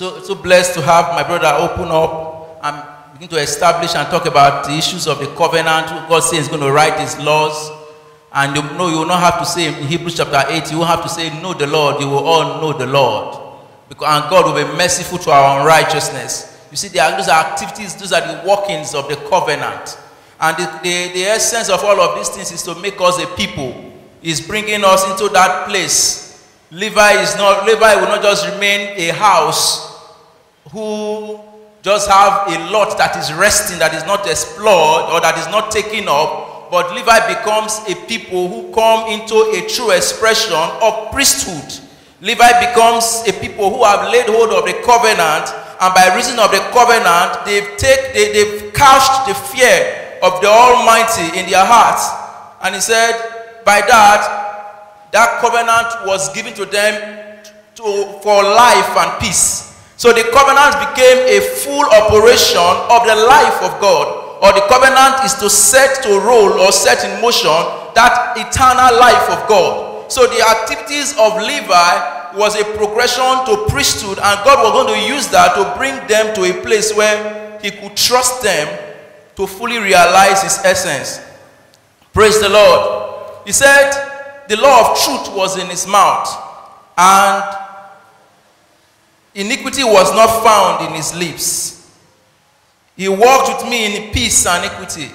so, so blessed to have my brother open up and begin to establish and talk about the issues of the covenant. God says He's going to write His laws. And you know, you will not have to say in Hebrews chapter 8, you will have to say, Know the Lord. You will all know the Lord. Because, and God will be merciful to our unrighteousness. You see, are, those are activities, those are the workings of the covenant. And the, the, the essence of all of these things is to make us a people. Is bringing us into that place. Levi is not, Levi will not just remain a house who just have a lot that is resting, that is not explored or that is not taken up, but Levi becomes a people who come into a true expression of priesthood. Levi becomes a people who have laid hold of the covenant, and by reason of the covenant, they've take, they, they've couched the fear of the Almighty in their hearts. And he said, by that, that covenant was given to them to, for life and peace. So the covenant became a full operation of the life of God. Or the covenant is to set to roll or set in motion that eternal life of God. So the activities of Levi was a progression to priesthood, and God was going to use that to bring them to a place where He could trust them to fully realize His essence. Praise the Lord. He said, The law of truth was in His mouth, and iniquity was not found in His lips. He walked with me in peace and equity.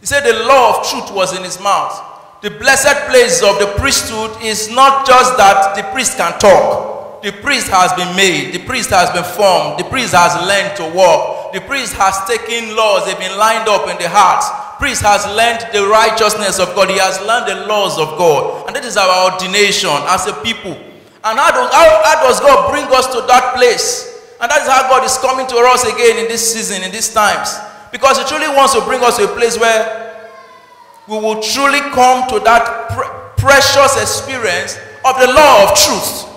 He said, The law of truth was in His mouth the blessed place of the priesthood is not just that the priest can talk. The priest has been made. The priest has been formed. The priest has learned to walk. The priest has taken laws. They've been lined up in the heart. Priest has learned the righteousness of God. He has learned the laws of God. And that is our ordination as a people. And how does, how, how does God bring us to that place? And that is how God is coming to us again in this season, in these times. Because He truly wants to bring us to a place where we will truly come to that pre precious experience of the law of truth.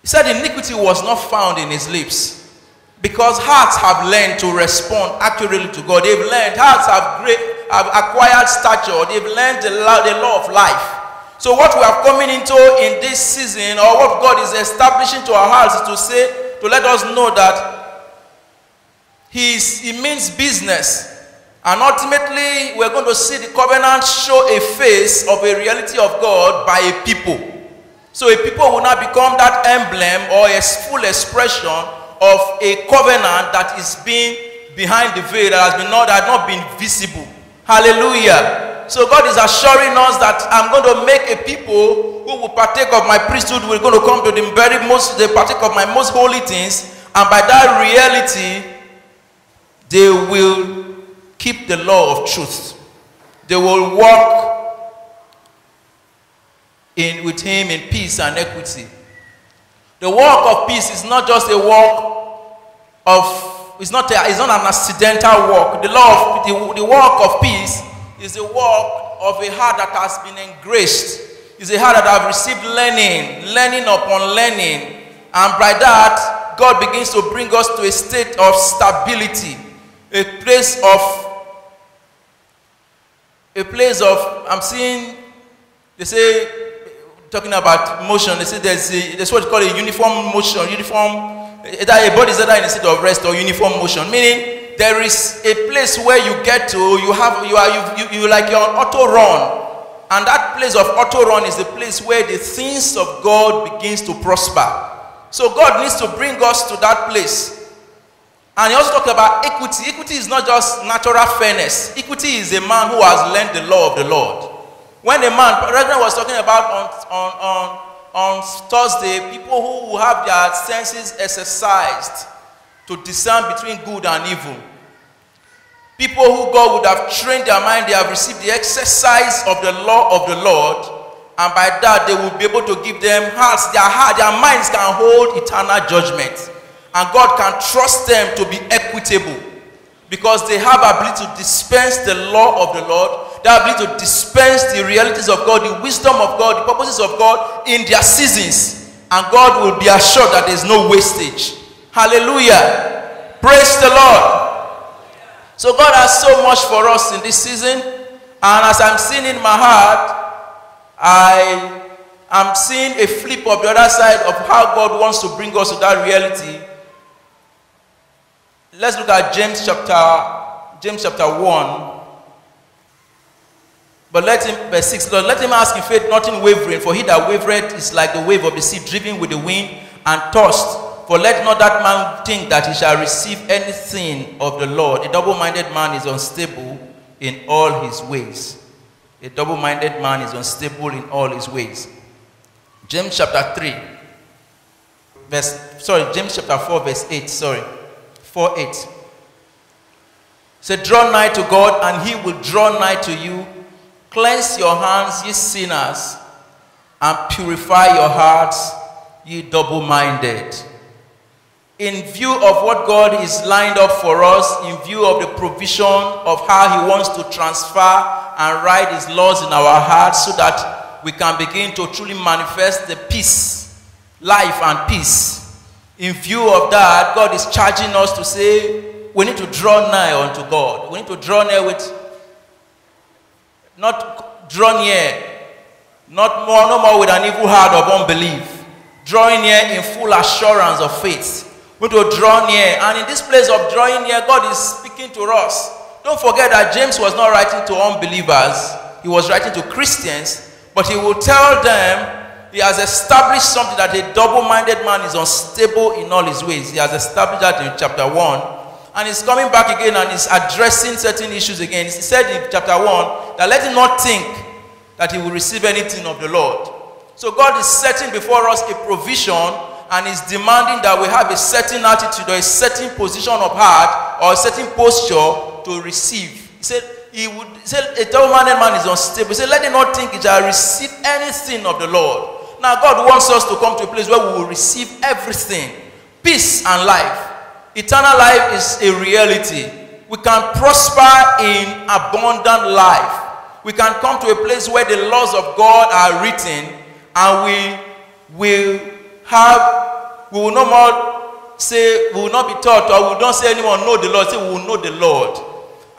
He said iniquity was not found in his lips because hearts have learned to respond accurately to God. They've learned, hearts have, great, have acquired stature, they've learned the law, the law of life. So, what we are coming into in this season, or what God is establishing to our hearts, is to say, to let us know that He's, He means business and ultimately, we're going to see the covenant show a face of a reality of God by a people. So a people will now become that emblem or a full expression of a covenant that is being behind the veil that has been not, that has not been visible. Hallelujah. So God is assuring us that I'm going to make a people who will partake of my priesthood. We're going to come to the very most, they partake of my most holy things. And by that reality, they will keep the law of truth. They will walk in, with him in peace and equity. The walk of peace is not just a walk of, it's not, a, it's not an accidental walk. The law of, the, the walk of peace is a walk of a heart that has been engraced. It's a heart that has received learning, learning upon learning. And by that, God begins to bring us to a state of stability, a place of a place of, I'm seeing, they say, talking about motion, they say there's, a, there's what you call a uniform motion, uniform, that a body is either in a state of rest or uniform motion, meaning there is a place where you get to, you have, you are, you, you, you like you're on auto run. And that place of auto run is the place where the things of God begins to prosper. So God needs to bring us to that place and he also talked about equity. Equity is not just natural fairness. Equity is a man who has learned the law of the Lord. When a man, Reverend was talking about on, on, on, on Thursday, people who have their senses exercised to discern between good and evil. People who God would have trained their mind, they have received the exercise of the law of the Lord, and by that they will be able to give them hearts, their heart, their minds can hold eternal judgment. And God can trust them to be equitable because they have ability to dispense the law of the Lord. They have ability to dispense the realities of God, the wisdom of God, the purposes of God in their seasons. And God will be assured that there's no wastage. Hallelujah. Praise the Lord. So God has so much for us in this season. And as I'm seeing in my heart, I I'm seeing a flip of the other side of how God wants to bring us to that reality. Let's look at James chapter James chapter 1. But let him, verse 6, Lord, let him ask in faith, nothing wavering, for he that wavereth is like the wave of the sea, driven with the wind and tossed. For let not that man think that he shall receive anything of the Lord. A double minded man is unstable in all his ways. A double minded man is unstable in all his ways. James chapter 3, verse, sorry, James chapter 4, verse 8, sorry, 4 8. Say, draw nigh to God, and he will draw nigh to you. Cleanse your hands, ye sinners, and purify your hearts, ye double minded. In view of what God is lined up for us, in view of the provision of how He wants to transfer and write His laws in our hearts so that we can begin to truly manifest the peace, life, and peace. In view of that, God is charging us to say, we need to draw nigh unto God. We need to draw near with, not draw near, not more, no more with an evil heart of unbelief. Drawing near in full assurance of faith. We to draw near. And in this place of drawing near, God is speaking to us. Don't forget that James was not writing to unbelievers, he was writing to Christians. But he will tell them he has established something that a double minded man is unstable in all his ways. He has established that in chapter 1. And he's coming back again and he's addressing certain issues again. He said in chapter 1 that let him not think that he will receive anything of the Lord. So God is setting before us a provision and is demanding that we have a certain attitude or a certain position of heart or a certain posture to receive. He said, he would said a double-minded man is unstable. He said, let him not think he shall receive anything of the Lord. Now God wants us to come to a place where we will receive everything. Peace and life. Eternal life is a reality. We can prosper in abundant life. We can come to a place where the laws of God are written and we will have, we will no more say, we will not be taught or we not say anyone know the Lord. Say we will know the Lord.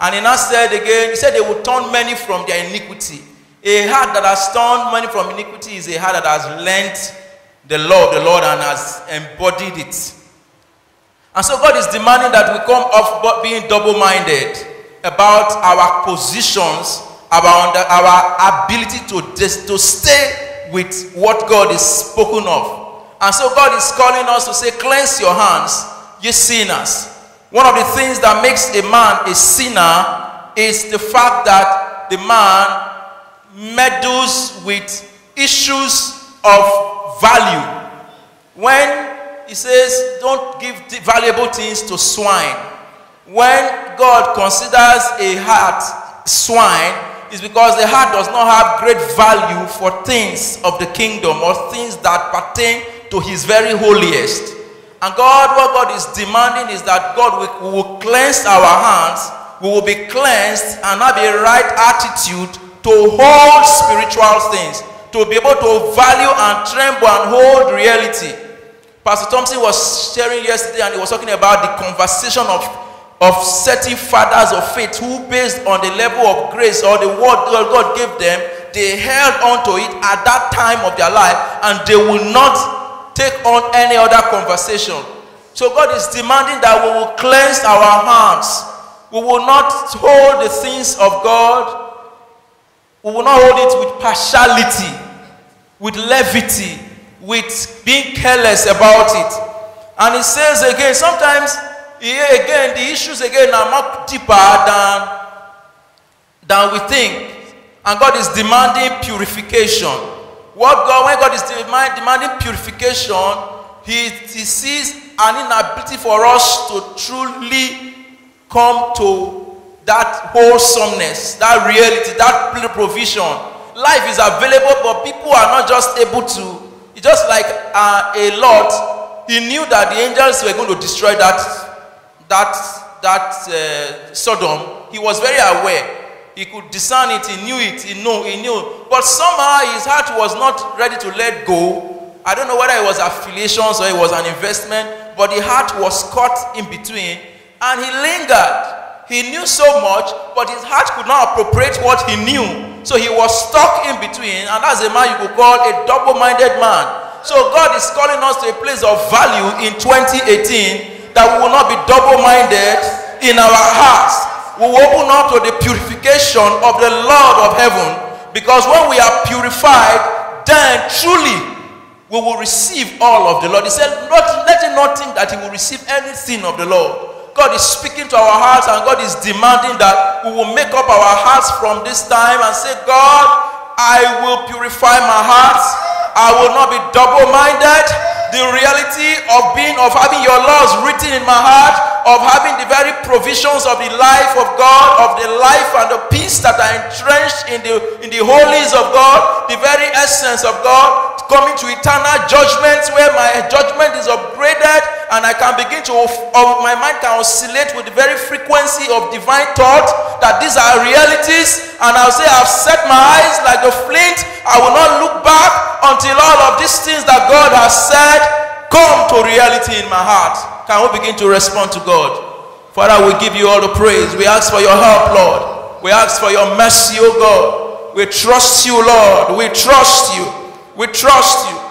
And he now said again, he said they will turn many from their iniquity. A heart that has turned many from iniquity is a heart that has learned the law of the Lord and has embodied it. And so God is demanding that we come off being double-minded about our positions, about our ability to, to stay with what God is spoken of. And so God is calling us to say, cleanse your hands, you sinners. One of the things that makes a man a sinner is the fact that the man meddles with issues of value. When he says, don't give valuable things to swine. When God considers a heart swine, is because the heart does not have great value for things of the kingdom or things that pertain to his very holiest. And God, what God is demanding is that God will, will cleanse our hands, we will be cleansed and have a right attitude to hold spiritual things, to be able to value and tremble and hold reality. Pastor Thompson was sharing yesterday and he was talking about the conversation of, of certain fathers of faith who, based on the level of grace or the word God gave them, they held on to it at that time of their life and they will not take on any other conversation. So God is demanding that we will cleanse our hands. We will not hold the things of God. We will not hold it with partiality, with levity, with being careless about it. And he says again, sometimes, again, the issues again are much deeper than, than we think. And God is demanding purification. What God, when God is demand, demanding purification, he, he sees an inability for us to truly come to that wholesomeness, that reality, that provision. Life is available, but people are not just able to just like uh, a Lot, he knew that the angels were going to destroy that, that, that uh, Sodom. He was very aware. He could discern it. He knew it. He knew. He knew. But somehow his heart was not ready to let go. I don't know whether it was affiliations or it was an investment, but the heart was caught in between, and he lingered. He knew so much, but his heart could not appropriate what he knew. So he was stuck in between, and as a man you could call a double-minded man. So God is calling us to a place of value in 2018 that we will not be double-minded in our hearts. We will open up to the purification of the Lord of heaven. Because when we are purified, then truly we will receive all of the Lord. He said, not, let him not think that he will receive anything of the Lord. God is speaking to our hearts and God is demanding that we will make up our hearts from this time and say, God, I will purify my heart. I will not be double-minded. The reality of being, of having your laws written in my heart, of having the very provisions of the life of God, of the life and the peace that are entrenched in the, in the holies of God, the very essence of God, coming to eternal judgment where my judgment is upgraded and I can begin to, my mind can oscillate with the very frequency of divine thought that these are realities and I'll say I've set my eyes like a flint. I will not look back until all of these things that God has said come to reality in my heart. Can we begin to respond to God? Father, we give you all the praise. We ask for your help, Lord. We ask for your mercy, O God. We trust you, Lord. We trust you. We trust you.